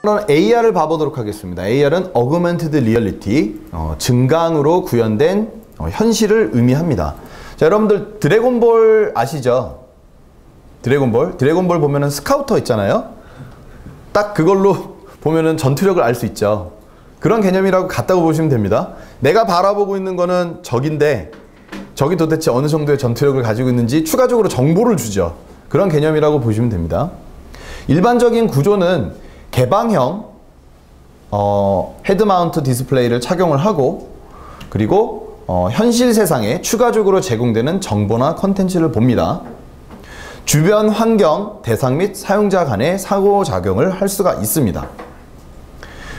그럼 AR을 봐보도록 하겠습니다. AR은 Augmented Reality, 어, 증강으로 구현된 어, 현실을 의미합니다. 자, 여러분들 드래곤볼 아시죠? 드래곤볼? 드래곤볼 보면은 스카우터 있잖아요? 딱 그걸로 보면은 전투력을 알 수 있죠. 그런 개념이라고 같다고 보시면 됩니다. 내가 바라보고 있는 거는 적인데 적이 도대체 어느 정도의 전투력을 가지고 있는지 추가적으로 정보를 주죠. 그런 개념이라고 보시면 됩니다. 일반적인 구조는 개방형 어, head mount display를 착용을 하고 그리고 어, 현실 세상에 추가적으로 제공되는 정보나 컨텐츠를 봅니다. 주변 환경, 대상 및 사용자 간의 상호작용을 할 수가 있습니다.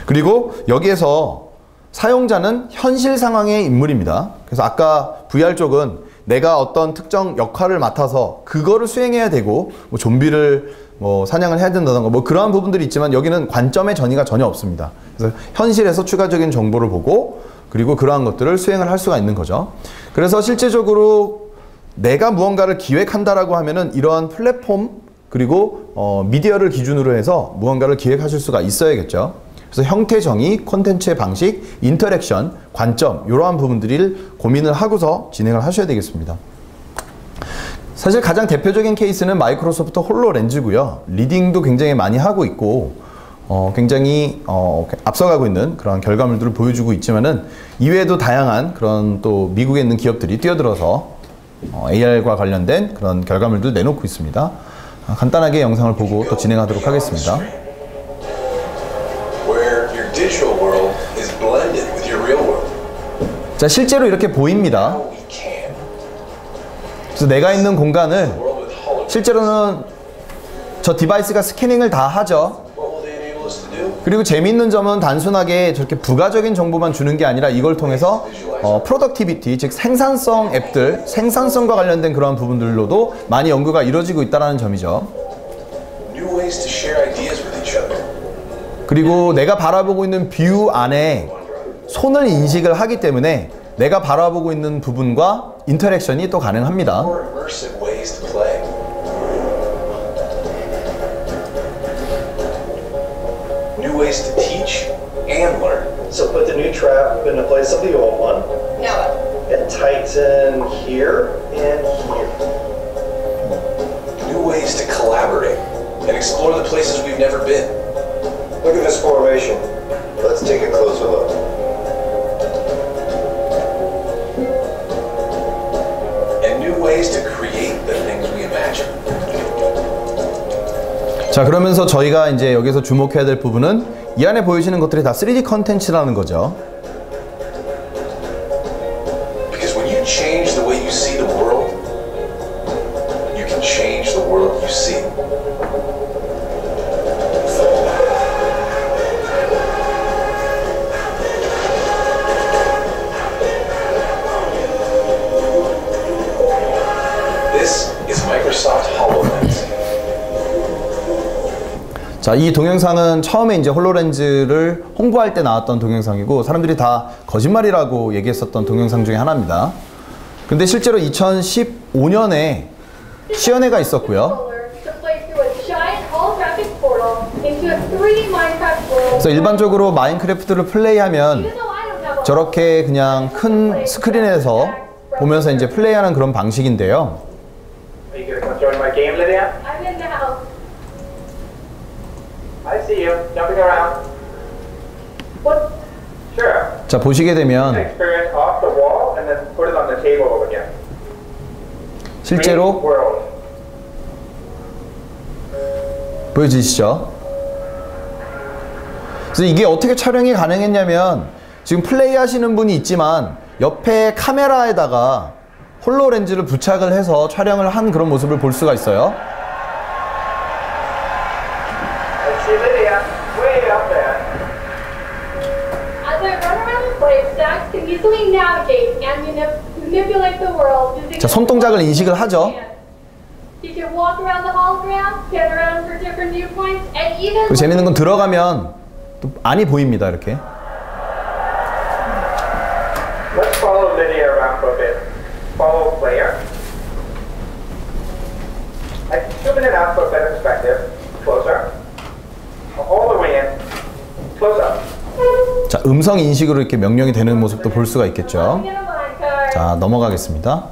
그리고 여기에서 사용자는 현실 상황의 인물입니다. 그래서 아까 VR 쪽은 내가 어떤 특정 역할을 맡아서 그거를 수행해야 되고 뭐 좀비를 뭐 사냥을 해야 된다던가 뭐 그러한 부분들이 있지만 여기는 관점의 전이가 전혀 없습니다. 그래서 현실에서 추가적인 정보를 보고 그리고 그러한 것들을 수행을 할 수가 있는 거죠. 그래서 실제적으로 내가 무언가를 기획한다라고 하면은 이러한 플랫폼 그리고 어, 미디어를 기준으로 해서 무언가를 기획하실 수가 있어야겠죠. 그래서 형태 정의, 콘텐츠의 방식, interaction, 관점 이러한 부분들을 고민을 하고서 진행을 하셔야 되겠습니다. 사실 가장 대표적인 케이스는 마이크로소프트 홀로렌즈고요. leading도 굉장히 많이 하고 있고 어, 굉장히 어, 앞서가고 있는 그런 결과물들을 보여주고 있지만은 이외에도 다양한 그런 또 미국에 있는 기업들이 뛰어들어서 어, AR과 관련된 그런 결과물들 내놓고 있습니다. 아, 간단하게 영상을 보고 또 진행하도록 하겠습니다. Where your digital world is blended with your real world. 자, 실제로 이렇게 보입니다. 그래서 내가 있는 holograms. 실제로는 저 device가 scanning을 다 하죠. 그리고 재미있는 점은 단순하게 저렇게 부가적인 정보만 주는 게 아니라 이걸 통해서 어, productivity, 즉 생산성 앱들, 생산성과 관련된 그러한 부분들로도 많이 연구가 이루어지고 있다는 점이죠. 그리고 내가 바라보고 있는 view 안에 손을 인식을 하기 때문에 내가 바라보고 있는 부분과 interaction이 또 가능합니다. More immersive ways to play. New ways to teach and learn. So put the new trap in the place of the old one Now and tighten here and here. New ways to collaborate and explore the places we've never been. Look at this formation. Let's take a closer look. And new ways to create the things we imagine. 자 그러면서 저희가 이제 여기서 주목해야 될 부분은 이 안에 보여지는 것들이 다 3D 컨텐츠라는 거죠. Because when you change the way you see the world, you can change the world you see. This is Microsoft HoloLens. 자, 이 동영상은 처음에 이제 홀로렌즈를 홍보할 때 나왔던 동영상이고 사람들이 다 거짓말이라고 얘기했었던 동영상 중에 하나입니다. 근데 실제로 2015년에 시연회가 있었고요. to play through a giant holographic portal into a 3D Minecraft world. 그래서 일반적으로 마인크래프트를 플레이하면 저렇게 그냥 큰 스크린에서 보면서 이제 플레이하는 그런 방식인데요. Join my game, Lydia? I'm in house. I see you, jumping around. What? Sure. 자, 보시게 되면 Experience off the wall and then put it on the table again. 실제로 World. 보여지시죠? 그래서 이게 어떻게 촬영이 가능했냐면 지금 플레이 하시는 분이 있지만 옆에 카메라에다가 홀로 렌즈를 부착을 해서 촬영을 한 그런 모습을 볼 수가 있어요. 자, 손동작을 인식을 하죠. 그리고 재밌는 건 들어가면 또 안이 보입니다, 이렇게. Let's follow Lydia around for a bit. Follow player. I zoom in and out for a better perspective. Closer. All the way in. Close up. 자, 음성 인식으로 이렇게 명령이 되는 모습도 볼 수가 있겠죠. 자, 넘어가겠습니다.